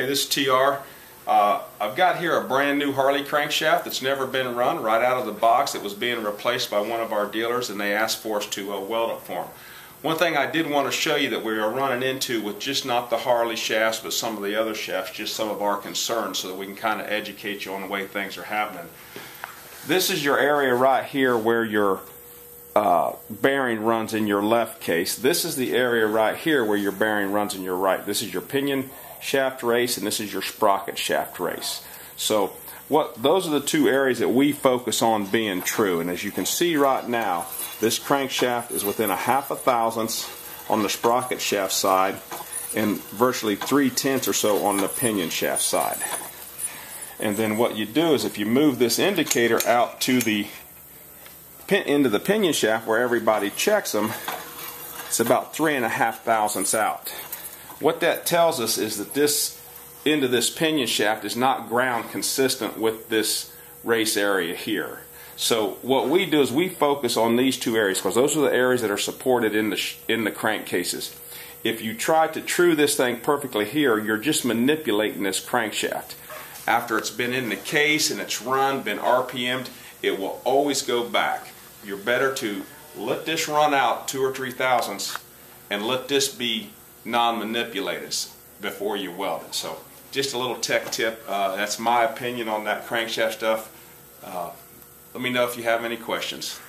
Hey, this is TR. Uh, I've got here a brand new Harley crankshaft that's never been run right out of the box. It was being replaced by one of our dealers and they asked for us to uh, weld it for them. One thing I did want to show you that we are running into with just not the Harley shafts but some of the other shafts, just some of our concerns so that we can kind of educate you on the way things are happening. This is your area right here where your uh, bearing runs in your left case. This is the area right here where your bearing runs in your right. This is your pinion shaft race and this is your sprocket shaft race. So what those are the two areas that we focus on being true. And as you can see right now, this crankshaft is within a half a thousandths on the sprocket shaft side and virtually three tenths or so on the pinion shaft side. And then what you do is if you move this indicator out to the pin, into the pinion shaft where everybody checks them, it's about three and a half thousandths out. What that tells us is that this end of this pinion shaft is not ground consistent with this race area here. So what we do is we focus on these two areas because those are the areas that are supported in the in the crankcases. If you try to true this thing perfectly here, you're just manipulating this crankshaft. After it's been in the case and it's run, been RPM'd, it will always go back. You're better to let this run out two or three thousandths and let this be non-manipulated before you weld it. So just a little tech tip. Uh, that's my opinion on that crankshaft stuff. Uh, let me know if you have any questions.